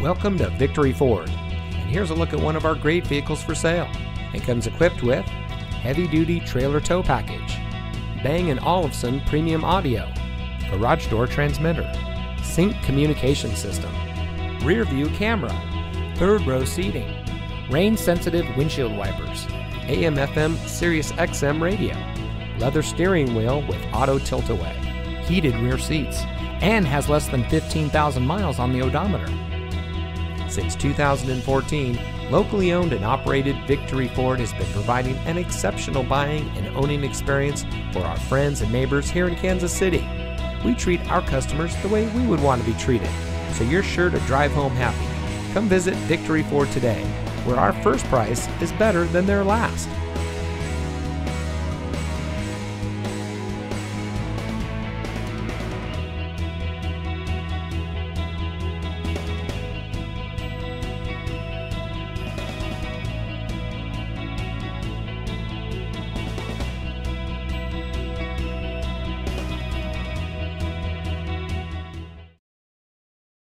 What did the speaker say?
Welcome to Victory Ford. And here's a look at one of our great vehicles for sale. It comes equipped with heavy duty trailer tow package, Bang & Olufsen premium audio, garage door transmitter, SYNC communication system, rear view camera, third row seating, rain sensitive windshield wipers, AM FM Sirius XM radio, leather steering wheel with auto tilt away, heated rear seats, and has less than 15,000 miles on the odometer. Since 2014, locally owned and operated Victory Ford has been providing an exceptional buying and owning experience for our friends and neighbors here in Kansas City. We treat our customers the way we would want to be treated, so you're sure to drive home happy. Come visit Victory Ford today, where our first price is better than their last.